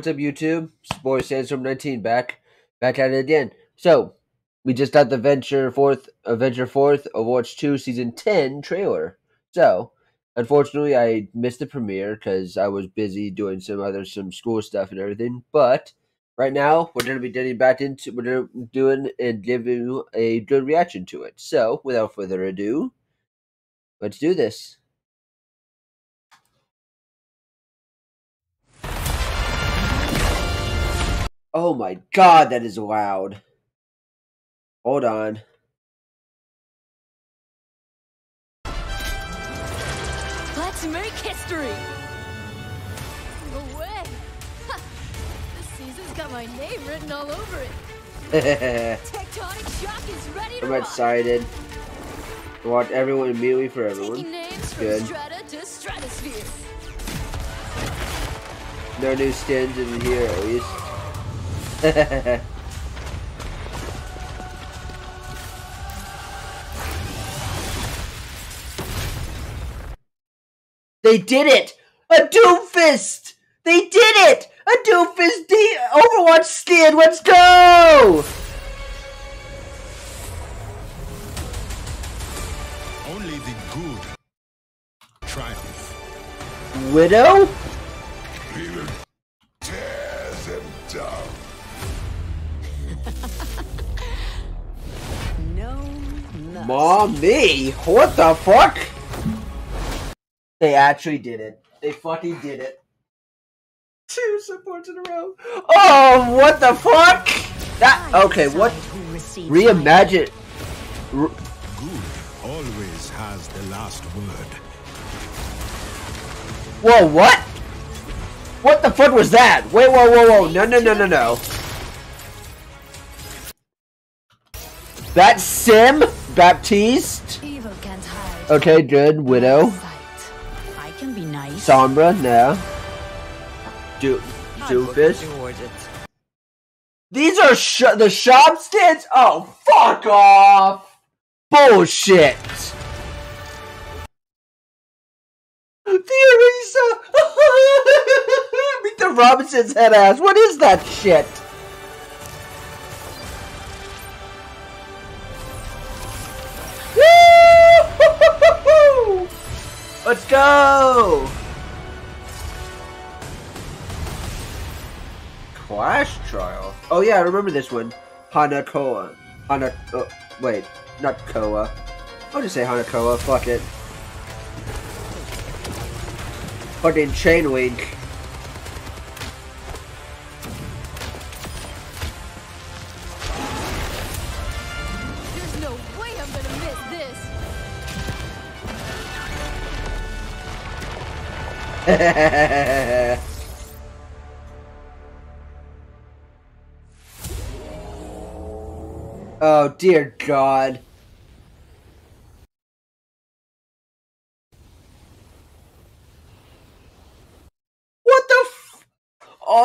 What's up, YouTube? Boy Sandstorm 19 back, back at it again. So, we just got the Venture Forth, Adventure Forth, Overwatch 2 Season 10 trailer. So, unfortunately, I missed the premiere because I was busy doing some other some school stuff and everything. But right now, we're gonna be getting back into we're gonna doing and giving you a good reaction to it. So, without further ado, let's do this. Oh my god, that is loud. Hold on. Let's make history! No way! Ha! This season's got my name written all over it. Tectonic Shock is ready to I'm excited. Want everyone immediately for everyone. Good. strata. No new skins in here at least. they did it! A Doomfist! They did it! A Doomfist D Overwatch skin! Let's go! Only the good triumph. Widow? Mommy! What the fuck? They actually did it. They fucking did it. Two supports in a row. Oh, what the fuck? That okay? What? Reimagine. R- Good always has the last word. Whoa, what? What the fuck was that? Wait, whoa, whoa, whoa! No, no, no, no, no. That Sim Baptiste. Evil can't hide. Okay, good. Widow. Sight. I can be nice. Sombra. No. Do Doofus. These are sh- the shop stands. Oh, fuck off! Bullshit. Theorisa. Meet the Robinson's head ass. What is that shit? Let's go! Clash Trial. Oh yeah, I remember this one. Hanakoa. Hana. Oh, wait, not Koa. I'll just say Hanakoa. Fuck it. Fucking Chain Link. oh dear God. What the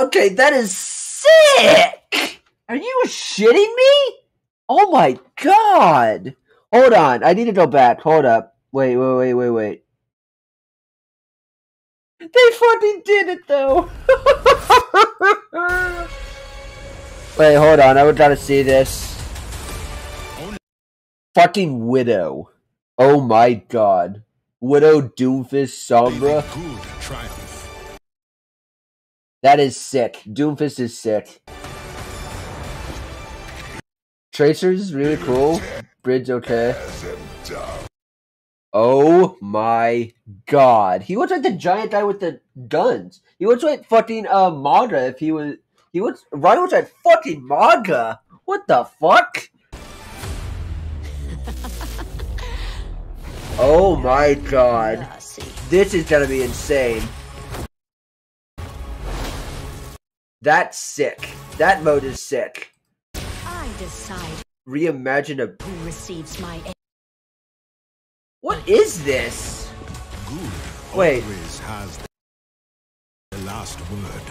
Okay, that is sick! Are you shitting me? Oh my god! Hold on, I need to go back. Hold up. Wait, wait, wait, wait, wait. They fucking did it though! wait, hold on, I would gotta see this. Fucking Widow. Oh my god. Widow Doomfist Sombra. good. That is sick. Doomfist is sick. Tracer's is really cool. Bridge okay. Tears them down. Oh my god. He looks like the giant guy with the guns. He looks like fucking uh Mauga if he was he looks Ryan looks like fucking Mauga. What the fuck? Oh my god. This is gonna be insane. That's sick. That mode is sick. I decide Reimagine a. who receives my What is this? Good Wait. always has the last word.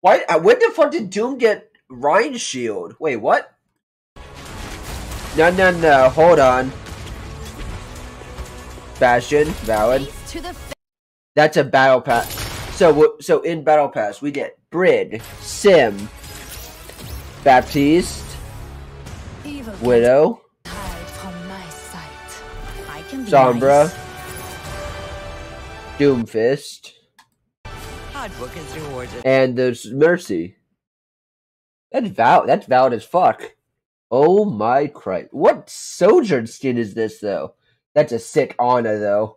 Why? uh, When the fuck did Doom get Rein Shield? Wait, what? No, no, no. Hold on. Bastion, valid. face to the fa- That's a battle pass. So so in Battle Pass we get Brid, Sim, Baptiste, Evil Widow, can be Sombra, nice. Doomfist, Hard work is rewarded. and there's Mercy. That's val that's valid as fuck. Oh my Christ. What Sojourn skin is this though? That's a sick honor though.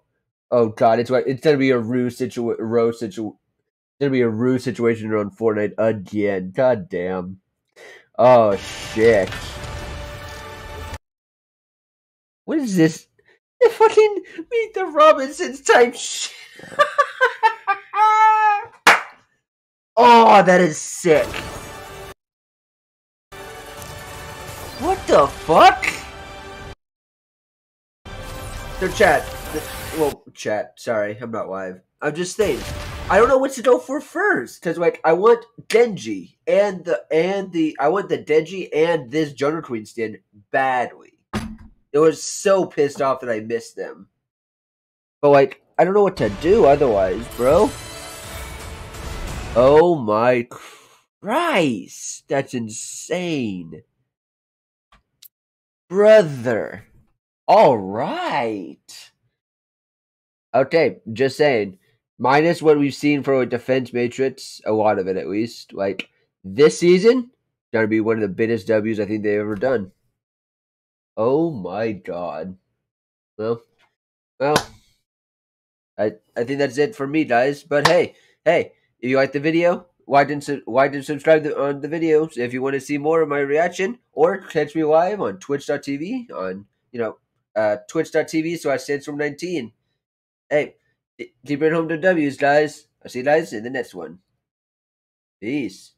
Oh god, it's it's gonna be a Rue situa row situ it's gonna be a Rue situation on Fortnite again. God damn. Oh shit. What is this? The fucking meet the Robinsons type shit. oh, that is sick. What the fuck? So chat, well, chat. Sorry, I'm not live. I'm just saying. I don't know what to go for first because like I want Denji and the and the I want the Denji and this Jungle Queen skin badly. It was so pissed off that I missed them. But like I don't know what to do otherwise, bro. Oh my Christ, that's insane, brother. All right. Okay, just saying. Minus what we've seen for a defense matrix, a lot of it at least. Like this season, gonna be one of the biggest W's I think they've ever done. Oh my god. Well, well, I I think that's it for me, guys. But hey, hey, if you like the video, why didn't why didn't subscribe on the videos? If you want to see more of my reaction, or catch me live on Twitch.tv on you know uh, Twitch.tv slash Sandstorm19. Hey, keep it home to W's, guys. I'll see you guys in the next one. Peace.